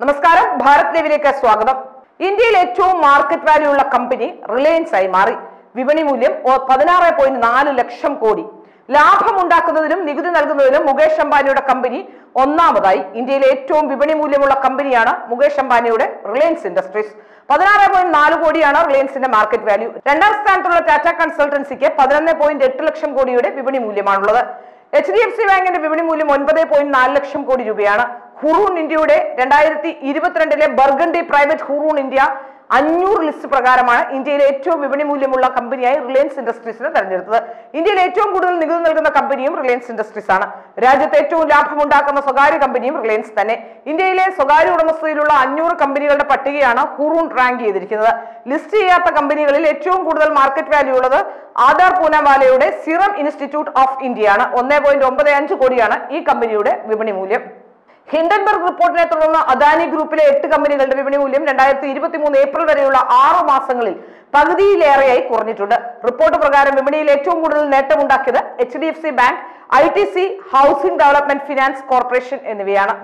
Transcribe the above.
നമസ്കാരം. ഭാരത് ലൈവിലേക്ക് സ്വാഗതം. ഇന്ത്യയിൽ ഏറ്റവും മാർക്കറ്റ് വാല്യൂ ഉള്ള കമ്പനി റിലയൻസ് ആയി മാറി. വിപണി മൂല്യം പതിനാറ് പോയിന്റ് നാല് ലക്ഷം കോടി. ലാഭം ഉണ്ടാക്കുന്നതിനും നികുതി നൽകുന്നതിനും മുകേഷ് അംബാനിയുടെ കമ്പനി ഒന്നാമതായി. ഇന്ത്യയിലെ ഏറ്റവും വിപണി മൂല്യമുള്ള കമ്പനിയാണ് മുകേഷ് അംബാനിയുടെ റിലയൻസ് ഇൻഡസ്ട്രീസ് പതിനാറ് പോയിന്റ് നാല് കോടിയാണ് റിലയൻസിന്റെ മാർക്കറ്റ് വാല്യൂ രണ്ടാം സ്ഥാനത്തുള്ള ടാറ്റ കൺസൾട്ടൻസിക്ക് പതിനൊന്ന് പോയിന്റ് എട്ട് ലക്ഷം കോടിയുടെ വിപണി മൂല്യമാണുള്ളത്. എച്ച് ഡി എഫ് സി ബാങ്കിന്റെ വിപണി മൂല്യം ഒൻപത് പോയിന്റ് നാല് ലക്ഷം കോടി രൂപയാണ്. ഹുറൂൺ ഇന്ത്യയുടെ രണ്ടായിരത്തി ഇരുപത്തിരണ്ടിലെ ബർഗണ്ടി പ്രൈവറ്റ് ഹുറൂൺ ഇന്ത്യ അഞ്ഞൂറ് ലിസ്റ്റ് പ്രകാരമാണ് ഇന്ത്യയിലെ ഏറ്റവും വിപണി മൂല്യമുള്ള കമ്പനിയായി റിലയൻസ് ഇൻഡസ്ട്രീസിനെ തെരഞ്ഞെടുത്തത്. ഇന്ത്യയിൽ ഏറ്റവും കൂടുതൽ നികുതി നൽകുന്ന കമ്പനിയും റിലയൻസ് ഇൻഡസ്ട്രീസ് ആണ് രാജ്യത്ത് ഏറ്റവും ലാഭമുണ്ടാക്കുന്ന സ്വകാര്യ കമ്പനിയും റിലയൻസ് തന്നെ. ഇന്ത്യയിലെ സ്വകാര്യ ഉടമസ്ഥതയിലുള്ള അഞ്ഞൂറ് കമ്പനികളുടെ പട്ടികയാണ് ഹുറൂൺ റാങ്ക് ചെയ്തിരിക്കുന്നത്. ലിസ്റ്റ് ചെയ്യാത്ത കമ്പനികളിൽ ഏറ്റവും കൂടുതൽ മാർക്കറ്റ് വാല്യൂ ഉള്ളത് ആധാർ പൂനാവാലയുടെ സിറം ഇൻസ്റ്റിറ്റ്യൂട്ട് ഓഫ് ഇന്ത്യയാണ്. ഒന്നേ കോടിയാണ് ഈ കമ്പനിയുടെ വിപണി മൂല്യം. ഹിൻഡൻബർഗ് റിപ്പോർട്ടിനെ തുടർന്ന് അദാനി ഗ്രൂപ്പിലെ എട്ട് കമ്പനികളുടെ വിപണി മൂല്യം രണ്ടായിരത്തി ഇരുപത്തി മൂന്ന് ഏപ്രിൽ വരെയുള്ള ആറു മാസങ്ങളിൽ പകുതിയിലേറെയായി കുറഞ്ഞിട്ടുണ്ട്. റിപ്പോർട്ട് പ്രകാരം വിപണിയിൽ ഏറ്റവും കൂടുതൽ നേട്ടമുണ്ടാക്കിയത് H D F C bank I T C Housing Development Finance Corporation എന്നിവയാണ്.